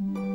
you.